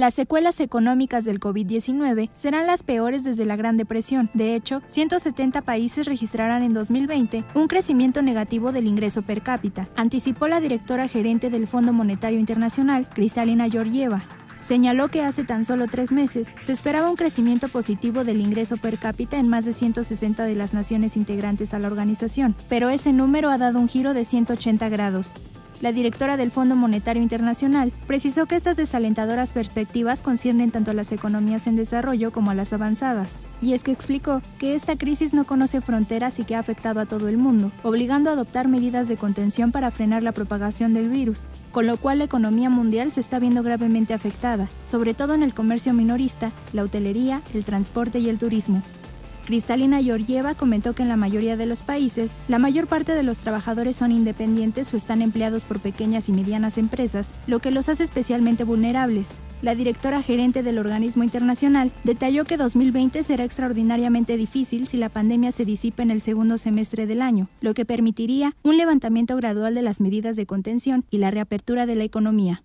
Las secuelas económicas del COVID-19 serán las peores desde la Gran Depresión. De hecho, 170 países registrarán en 2020 un crecimiento negativo del ingreso per cápita, anticipó la directora gerente del Fondo Monetario Internacional, Cristalina Georgieva. Señaló que hace tan solo tres meses se esperaba un crecimiento positivo del ingreso per cápita en más de 160 de las naciones integrantes a la organización, pero ese número ha dado un giro de 180 grados. La directora del Fondo Monetario Internacional precisó que estas desalentadoras perspectivas conciernen tanto a las economías en desarrollo como a las avanzadas. Y es que explicó que esta crisis no conoce fronteras y que ha afectado a todo el mundo, obligando a adoptar medidas de contención para frenar la propagación del virus, con lo cual la economía mundial se está viendo gravemente afectada, sobre todo en el comercio minorista, la hotelería, el transporte y el turismo. Cristalina Georgieva comentó que en la mayoría de los países, la mayor parte de los trabajadores son independientes o están empleados por pequeñas y medianas empresas, lo que los hace especialmente vulnerables. La directora gerente del organismo internacional detalló que 2020 será extraordinariamente difícil si la pandemia se disipa en el segundo semestre del año, lo que permitiría un levantamiento gradual de las medidas de contención y la reapertura de la economía.